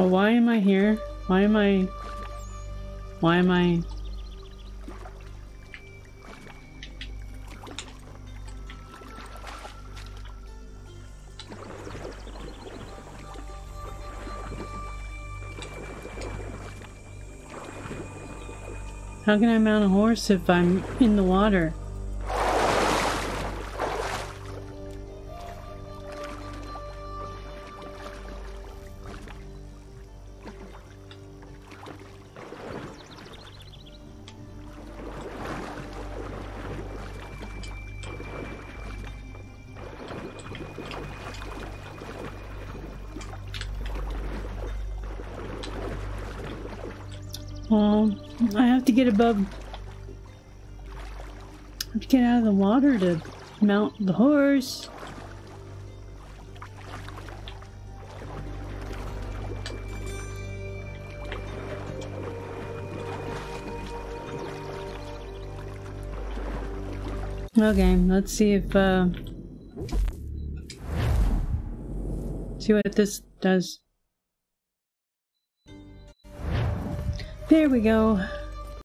Well, why am I here? Why am I... Why am I... How can I mount a horse if I'm in the water? Well, I have to get above. I have to get out of the water to mount the horse. Okay, let's see if, uh, see what this does. There we go.